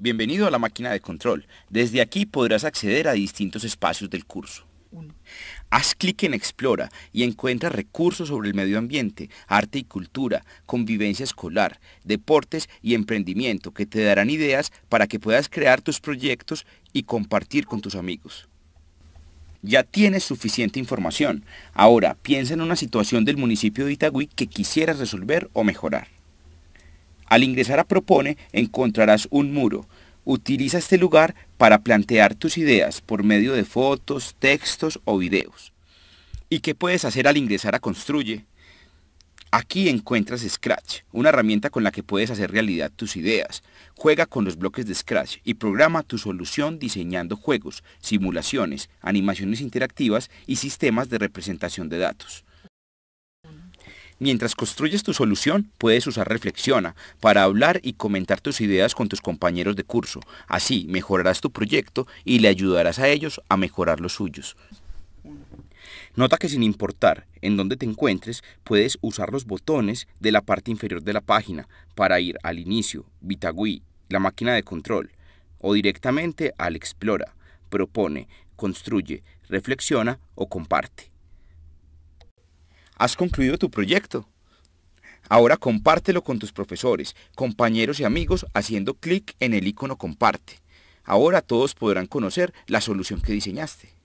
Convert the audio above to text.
Bienvenido a la máquina de control. Desde aquí podrás acceder a distintos espacios del curso. Haz clic en Explora y encuentra recursos sobre el medio ambiente, arte y cultura, convivencia escolar, deportes y emprendimiento que te darán ideas para que puedas crear tus proyectos y compartir con tus amigos. Ya tienes suficiente información. Ahora piensa en una situación del municipio de Itagüí que quisieras resolver o mejorar. Al ingresar a Propone encontrarás un muro. Utiliza este lugar para plantear tus ideas por medio de fotos, textos o videos. ¿Y qué puedes hacer al ingresar a Construye? Aquí encuentras Scratch, una herramienta con la que puedes hacer realidad tus ideas. Juega con los bloques de Scratch y programa tu solución diseñando juegos, simulaciones, animaciones interactivas y sistemas de representación de datos. Mientras construyes tu solución, puedes usar Reflexiona para hablar y comentar tus ideas con tus compañeros de curso. Así mejorarás tu proyecto y le ayudarás a ellos a mejorar los suyos. Nota que sin importar en dónde te encuentres, puedes usar los botones de la parte inferior de la página para ir al inicio, Vitagui, la máquina de control, o directamente al Explora, propone, construye, reflexiona o comparte. Has concluido tu proyecto. Ahora compártelo con tus profesores, compañeros y amigos haciendo clic en el icono comparte. Ahora todos podrán conocer la solución que diseñaste.